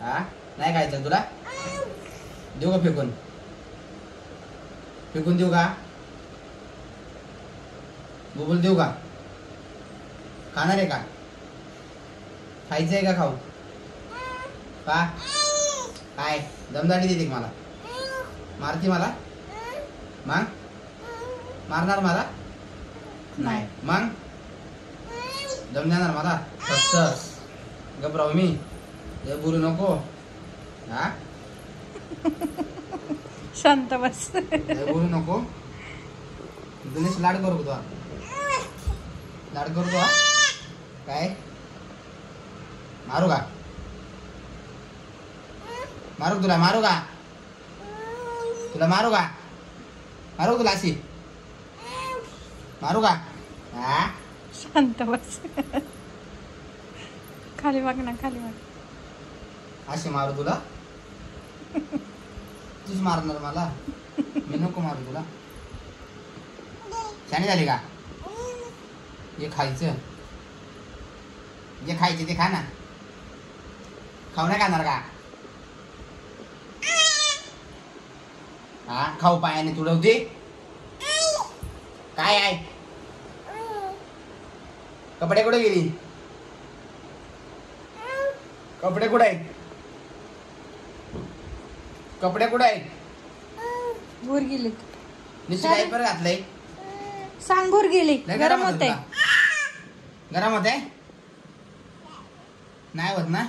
हा? नाही खायचं तुला? देऊ का फेकून? फेकून देऊ का? बुबुल देऊ का? खाणार आहे का? खायचं आहे का खाऊ? का काय? दमदाटी देते मला? मारते मला? मग? मारणार मला? नाही. मग? दम देणार मला? फक्त घबराव मी. हे बोलू नको हा शांत बस. हे बोलू नको दिनेश लाड करू तुला लाड करू का काय मारू का मारू तुला मारू का तुला मारू का मारू तुला अशी मारू का शांत बस. खाली वाग ना खाली वाग असे मारू तुला? तूच मारणार मला? मी नको मारू तुला. शाणी झाली का? हे खायचं. जे खायचे ते खा ना. खाऊ नाही खाणार का? हा खाऊ पायाने तुडवते काय आहे? कपडे कुठे गेली? कपडे कुठे आहेत? कपडे कुठे आहेत? भूर गेली. नुसतं डायपर घातलंय. सांग भूर गेली. लय गरम होतं होते तुला. गरम होते नाही होत ना?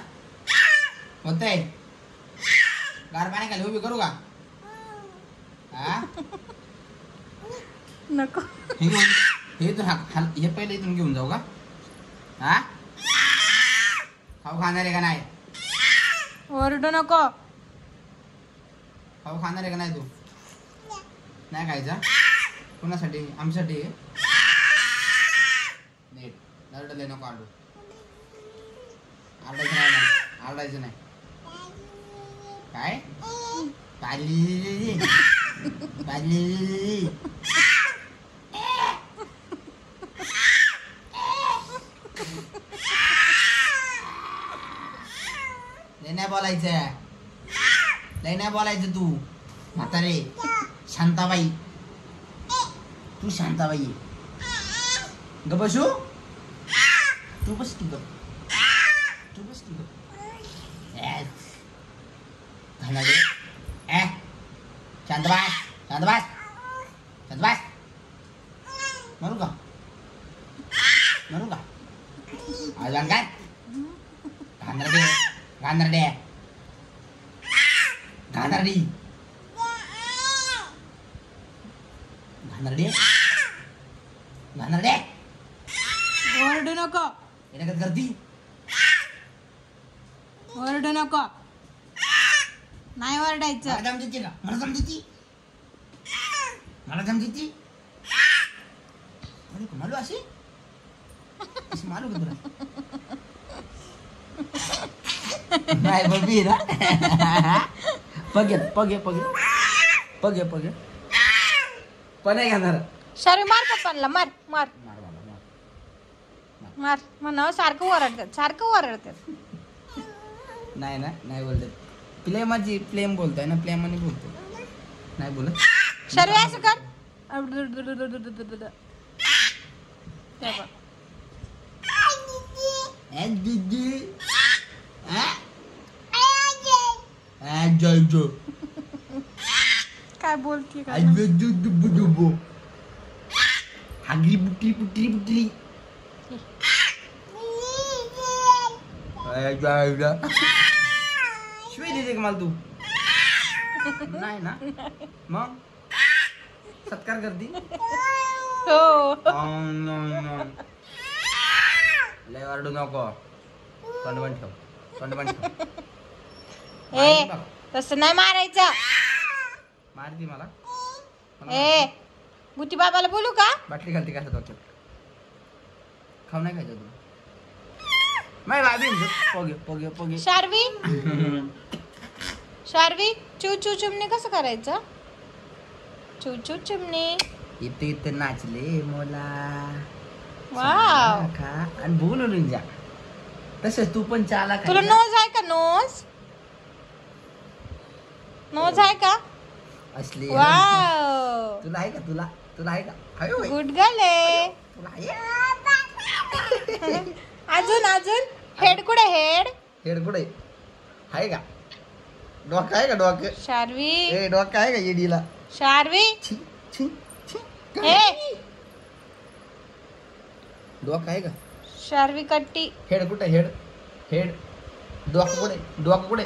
होतंय. गार पाणी खाली उभी करू का? हा? नको. हे घेऊन हे इथून हा- हा- हे पहिले इथून घेऊन जाऊ का? हा? खाऊ खाणार आहे का नाही? ओरडू नको. खाऊ खाणार आहे का नाही तू? नाही खायचा? कुणासाठी? आमच्यासाठी? नीट. नरडले नको आडू आरडायचं नाही नाही आरडायचं नाही. काय? पाली पाली नाही बोलायचं लय नाही बोलायचं तू. म्हातारे शांताबाई. तू शांताबाई ग बसू? तू बस की ग. तू बस की ग. ए शांत बास शांत बास का? मारू का? आजान काय? घाणरडे घाणरडे घाणरडी घाणरडे घाणरडे ओरडू नको येण्यागत गर्दी ओरडू नको नाही मला ओरडायचं दम देते का मला दम देते मला दम देते मालू मालू अशी अशी मालू का तुला नाही बघी ना पगे पगे पगे. पगे पगे. पण नाही घेणार शरी मार पप्पांना मार मार. मार बाबा, मार. मार. म्हणा सारखं ओरडतात सारखं ओरडतात. नाही ना नाही बोलत. प्लेमाची प्लेम बोलतोय ना प्लेम आणि बोलतो नाही बोलत. शरी असं कर. दीदी आ, जय जय. काय बोलते काय. हागरी बुटरी बुटरी बुटरी ए, जय जय. शिवाय देते का मला तू? नाही ना? मग? सत्कार करती? हो. लय वारडू नको. तोंड बंद ठेव तोंड बंद ठेव. ए. तसं नाही मारायचं. मारती मला मला. ए बुटी बाबाला बोलू का? बाटली घालते का डोक्यात खाऊ नाही खायचं तुला नाही बाबी पोगे पोगे पोगे. शार्वी? शार्वी चू चू चिमणी कसं करायचं? चू चू चिमणी. इथे इथे नाचले मोला. वाव. खा. आणि बोलून जा तसंच तू पण चाला तुला नोज आहे का नोज? नोज आहे का? असली वाव तुला आहे का? तुला तुला आहे का? आहे होय. गुड गर्ल आहे. तुला आहे. अजून अजून? हेड कुठे हेड हेड कुठे? आहे का? डोकं आहे का डोकं? शार्वी. ए डोकं आहे का येडीला शार्वी. छी छी छी. हे डोकं आहे का? शार्वी कट्टी. हेड कुठे? हेड हेड डोकं कुठे? डोकं कुठे?